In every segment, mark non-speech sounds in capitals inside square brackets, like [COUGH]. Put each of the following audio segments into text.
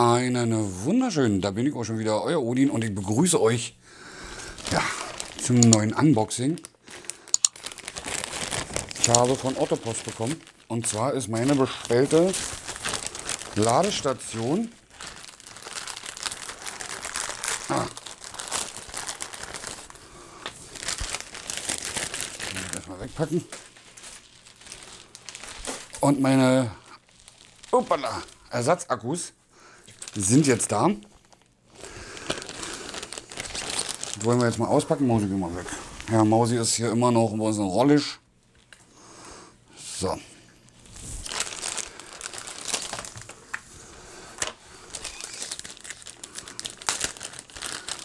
Einen wunderschönen, da bin ich auch schon wieder, euer Odin und ich begrüße euch ja, zum neuen Unboxing. Ich habe von Ottopost bekommen und zwar ist meine bestellte Ladestation. Ah. Erstmal wegpacken. Und meine Opala, Ersatzakkus sind jetzt da. Das wollen wir jetzt mal auspacken. Mausi, geh mal weg. Ja, Mausi ist hier immer noch ein bisschen rollisch. So.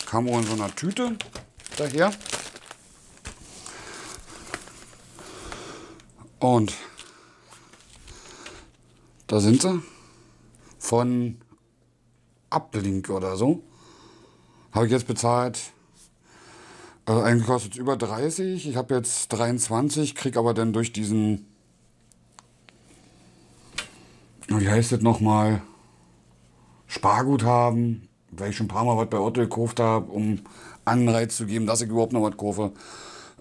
Kam wohl in so einer Tüte daher. Und da sind sie von Uplink oder so. Habe ich jetzt bezahlt. Also eigentlich kostet es über 30. Ich habe jetzt 23, kriege aber dann durch diesen, wie heißt das nochmal, Sparguthaben, weil ich schon ein paar Mal was bei Otto gekauft habe, um Anreiz zu geben, dass ich überhaupt noch was kaufe,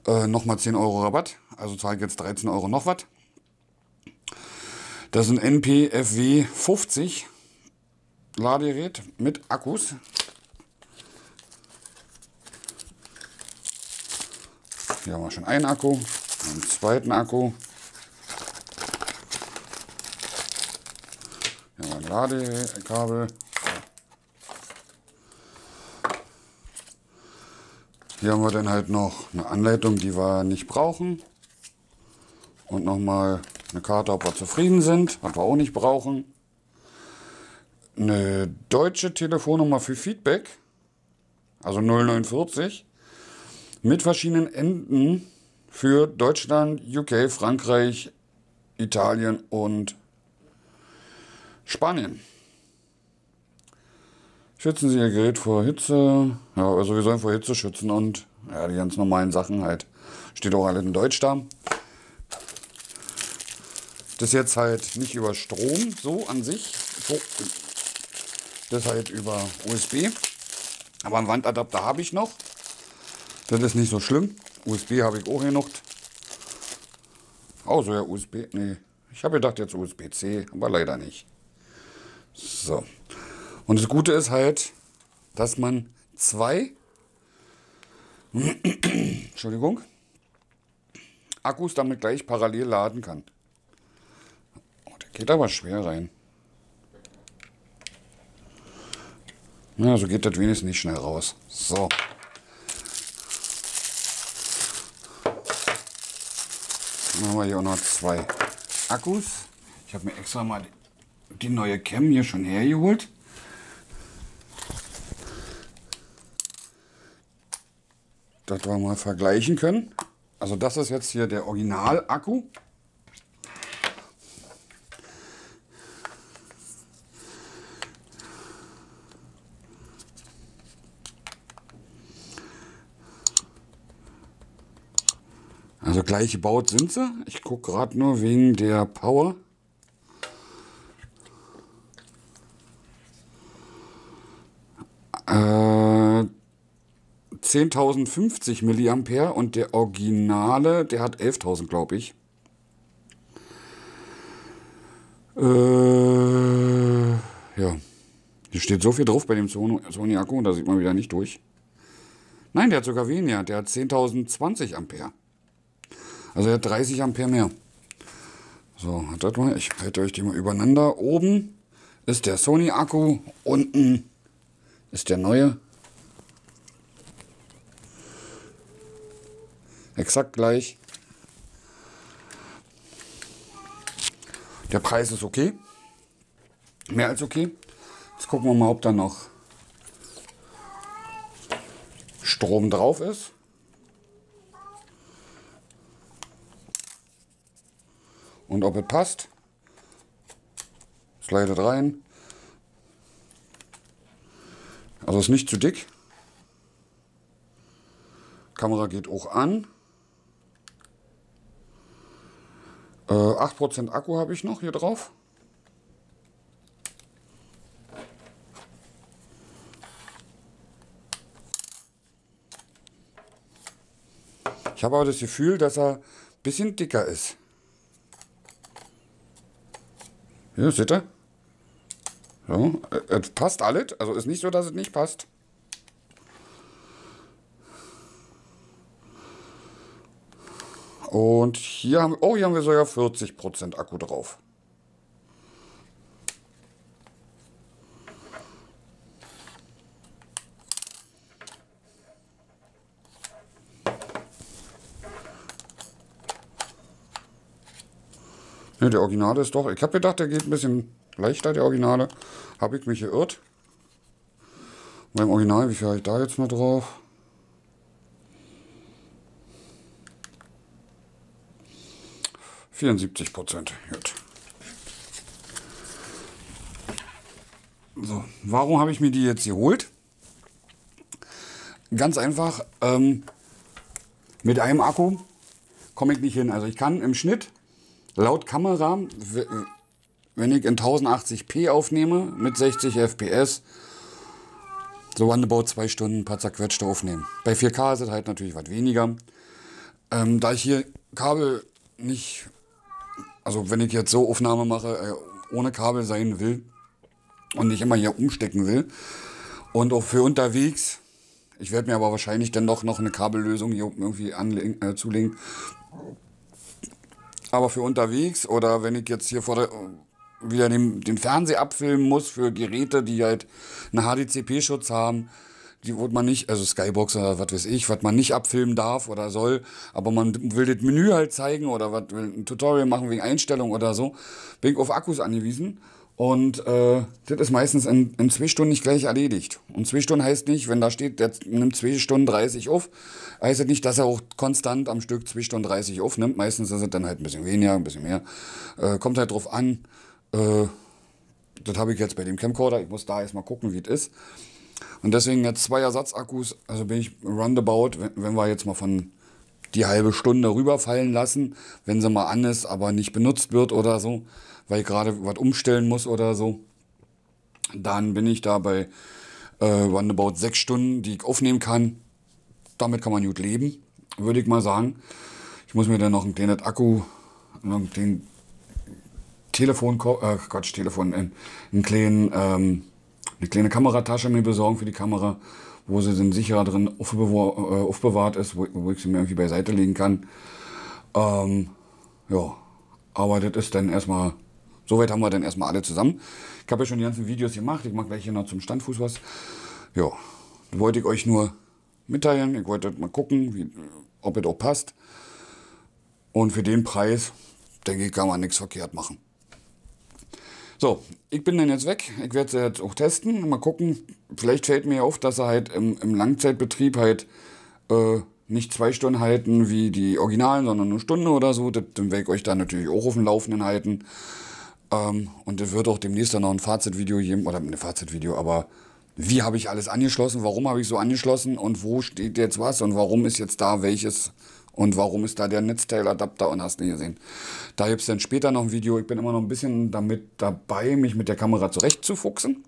äh, nochmal 10 Euro Rabatt. Also zahle ich jetzt 13 Euro noch was. Das ein NPFW 50 Ladegerät mit Akkus. Hier haben wir schon einen Akku, einen zweiten Akku. Hier haben wir ein Ladekabel. Hier haben wir dann halt noch eine Anleitung, die wir nicht brauchen. Und nochmal eine Karte, ob wir zufrieden sind, was wir auch nicht brauchen eine deutsche Telefonnummer für Feedback, also 049, mit verschiedenen Enden für Deutschland, UK, Frankreich, Italien und Spanien. Schützen Sie Ihr Gerät vor Hitze. Ja, also wir sollen vor Hitze schützen und ja, die ganz normalen Sachen halt. Steht auch alles in Deutsch da. Das jetzt halt nicht über Strom so an sich. So, das halt über USB. Aber einen Wandadapter habe ich noch. Das ist nicht so schlimm. USB habe ich auch hier noch. Außer ja USB. Nee, ich habe gedacht jetzt USB-C, aber leider nicht. So. Und das Gute ist halt, dass man zwei [COUGHS] Entschuldigung, Akkus damit gleich parallel laden kann. Oh, der geht aber schwer rein. Ja, so geht das wenigstens nicht schnell raus. So. Dann haben wir hier auch noch zwei Akkus. Ich habe mir extra mal die neue Cam hier schon hergeholt. Dass wir mal vergleichen können. Also das ist jetzt hier der Original-Akku. Also gleich gebaut sind sie. Ich gucke gerade nur wegen der Power. Äh, 10.050 Milliampere und der Originale, der hat 11.000, glaube ich. Äh, ja. Hier steht so viel drauf bei dem Sony Akku, da sieht man wieder nicht durch. Nein, der hat sogar weniger. Der hat 10.020 Ampere. Also er hat 30 Ampere mehr. So, wartet mal, ich halte euch die mal übereinander. Oben ist der Sony Akku, unten ist der neue. Exakt gleich. Der Preis ist okay. Mehr als okay. Jetzt gucken wir mal, ob da noch Strom drauf ist. Und ob es passt, slidet rein. Also ist nicht zu dick. Kamera geht auch an. Äh, 8% Akku habe ich noch hier drauf. Ich habe aber das Gefühl, dass er ein bisschen dicker ist. Hier, seht ihr? So, es passt alles. Also ist nicht so, dass es nicht passt. Und hier haben, oh, hier haben wir sogar 40% Akku drauf. Ne, der Originale ist doch. Ich habe gedacht, der geht ein bisschen leichter, der Originale. Habe ich mich geirrt. Beim Original, wie viel habe ich da jetzt noch drauf? Vierundsiebzig Prozent. So, warum habe ich mir die jetzt geholt? Ganz einfach, ähm, mit einem Akku komme ich nicht hin. Also ich kann im Schnitt laut Kamera wenn ich in 1080p aufnehme mit 60 FPS, so roundabout zwei Stunden ein paar zerquetschte aufnehmen. Bei 4K ist es halt natürlich was weniger. Ähm, da ich hier Kabel nicht, also wenn ich jetzt so Aufnahme mache, äh, ohne Kabel sein will und nicht immer hier umstecken will und auch für unterwegs, ich werde mir aber wahrscheinlich dann doch noch eine Kabellösung hier irgendwie anlegen, äh, zulegen. Aber für unterwegs oder wenn ich jetzt hier vor der wieder den, den Fernseher abfilmen muss für Geräte, die halt einen HDCP-Schutz haben, die wo man nicht, also Skybox oder was weiß ich, was man nicht abfilmen darf oder soll, aber man will das Menü halt zeigen oder was will ein Tutorial machen wegen Einstellung oder so, bin ich auf Akkus angewiesen. Und äh, das ist meistens in, in zwei Stunden nicht gleich erledigt. Und zwei Stunden heißt nicht, wenn da steht, der nimmt zwei Stunden 30 auf, heißt das nicht, dass er auch konstant am Stück zwei Stunden 30 aufnimmt. Meistens ist es dann halt ein bisschen weniger, ein bisschen mehr. Äh, kommt halt drauf an, äh, das habe ich jetzt bei dem Camcorder. Ich muss da erstmal gucken, wie es ist. Und deswegen jetzt zwei Ersatzakkus. Also bin ich roundabout, wenn, wenn wir jetzt mal von die halbe Stunde rüberfallen lassen, wenn sie mal an ist, aber nicht benutzt wird oder so, weil ich gerade was umstellen muss oder so. Dann bin ich da bei äh, roundabout sechs Stunden, die ich aufnehmen kann. Damit kann man gut leben, würde ich mal sagen. Ich muss mir dann noch ein kleines Akku, den Telefon, äh, Quatsch, Telefon, einen, einen kleinen, ähm, eine kleine Kameratasche mir besorgen für die Kamera, wo sie dann sicherer drin aufbewahrt, äh, aufbewahrt ist, wo, wo, ich sie mir irgendwie beiseite legen kann. Ähm, ja, aber das ist dann erstmal, soweit haben wir dann erstmal alle zusammen. Ich habe ja schon die ganzen Videos gemacht, ich mache gleich hier noch zum Standfuß was. Ja, wollte ich euch nur mitteilen, ich wollte mal gucken, wie, ob es auch passt. Und für den Preis, denke ich, kann man nichts verkehrt machen. So, ich bin dann jetzt weg. Ich werde es jetzt auch testen. Mal gucken. Vielleicht fällt mir auf, dass er halt im, im Langzeitbetrieb halt äh, nicht zwei Stunden halten wie die Originalen, sondern eine Stunde oder so. Das, dann werde ich euch dann natürlich auch auf dem Laufenden halten. Ähm, und es wird auch demnächst dann noch ein Fazitvideo geben, oder ein Fazitvideo, aber wie habe ich alles angeschlossen, warum habe ich so angeschlossen und wo steht jetzt was und warum ist jetzt da welches und warum ist da der Netzteiladapter und hast du gesehen. Da gibt es dann später noch ein Video. Ich bin immer noch ein bisschen damit dabei, mich mit der Kamera zurechtzufuchsen.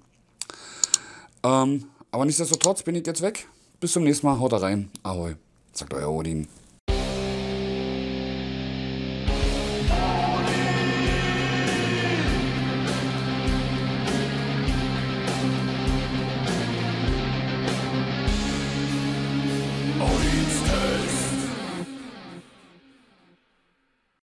Ähm, aber nichtsdestotrotz bin ich jetzt weg. Bis zum nächsten Mal. Haut rein. Ahoi. Sagt euer Odin.